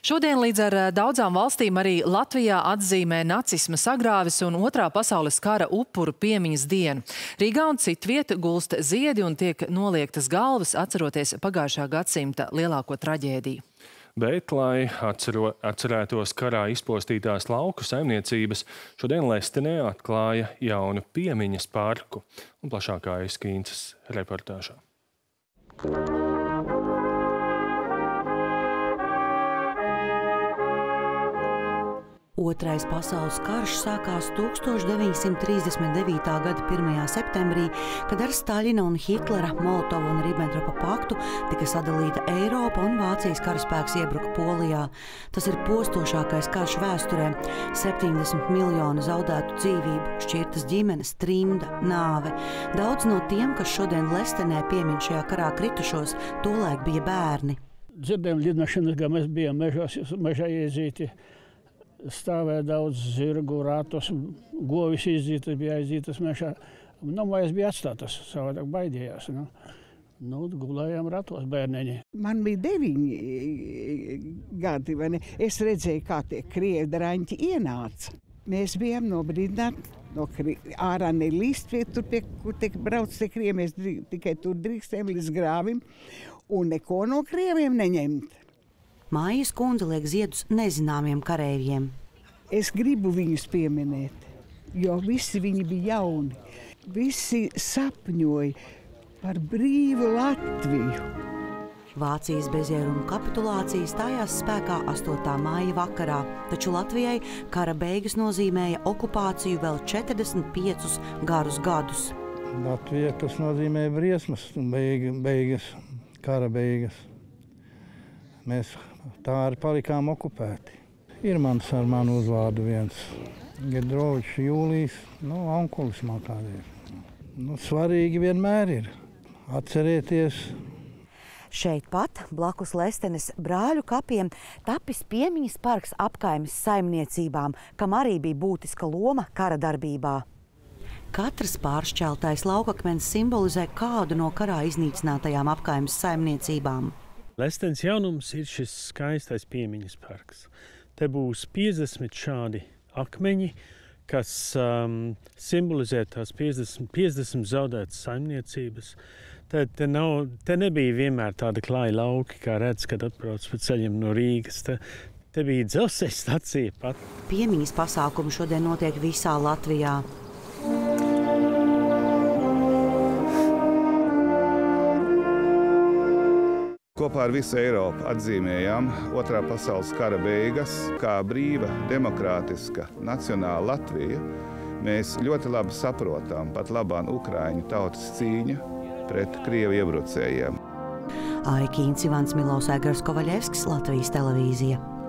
Šodien līdz ar daudzām valstīm arī Latvijā atzīmē nacisma sagrāvis un otrā pasaules kara upuru piemiņas dienu. Rīgā un citviet gulst ziedi un tiek noliektas galvas, atceroties pagājušā gadsimta lielāko traģēdiju. Bet, lai atcero, atcerētos karā izpostītās lauku saimniecības, šodien Lestenē atklāja jaunu piemiņas parku un plašākā izskīnces reportāžā. Otrais pasaules karš sākās 1939. gada 1. septembrī, kad ar Staļina un Hitlera, Molotova un Ribbentropa paktu tika sadalīta Eiropa un Vācijas karaspēks iebruka Polijā. Tas ir postošākais karš vēsturē - 70 miljonu zaudētu dzīvību, šķirtas ģimenes, trimda, nāve. Daudz no tiem, kas šodien Lestenē piemin šajā karā kritušos, tolaik bija bērni. Dzirdējām lidmašīnas, kā mēs bijām mežos, mežā iezīti stāvēja daudz zirgu, ratus, govis izdzītas, bija aizdzītas mežā. Nu, mājas bija atstātas, savādāk baidījās. Nu. Nu, gulējām ratos bērniņi. Man bija deviņi e, gadi? Es redzēju, kā tie krievi draņķi ienāca. Mēs bijām nobrīdināti no ārā nelīst, pie, tur, pie, kur tiek brauc tie krievi. Mēs drīk, tikai tur drīkstējām līdz grāvim un neko no krieviem neņemt. Mājas kundze liek ziedus nezināmiem kareiviem. Es gribu viņus pieminēt, jo visi viņi bija jauni. Visi sapņoja par brīvu Latviju. Vācijas bezjēruma kapitulācija stājās spēkā 8. māja vakarā, taču Latvijai kara beigas nozīmēja okupāciju vēl 45 garus gadus. Latvijai tas nozīmē briesmas, beigas, beigas, kara beigas. Mēs tā arī palikām okupēti. Ir mans ar manu uzvārdu viens Gedrovičs Jūlijs, nu, onkulis man kādreiz. Nu, svarīgi vienmēr ir atcerēties. Šeit pat, blakus Lestenes brāļu kapiem, tapis piemiņas parks apkaimes saimniecībām, kam arī bija būtiska loma kara darbībā. Katrs pāršķeltais laukakmens simbolizē kādu no karā iznīcinātajām apkaimes saimniecībām. Lestens jaunums ir šis skaistais piemiņas parks. Te būs 50 šādi akmeņi, kas um, simbolizē tās 50, 50 zaudētas saimniecības. Te, te, nav, te nebija vienmēr tāda klāja lauki, kā redz, kad atbrauc pa ceļiem no Rīgas. Te, te bija dzelzceļa stacija pat. Piemiņas pasākumi šodien notiek visā Latvijā. Kopā ar visu Eiropu atzīmējām Otrā pasaules kara beigas, kā brīva, demokrātiska, nacionāla Latvija. Mēs ļoti labi saprotam pat labāk Ukrāņu tautas cīņu pret Krievu iebrucējiem. Aikīns Ivans Milovs Egars Kovaļevskis, Latvijas televīzija.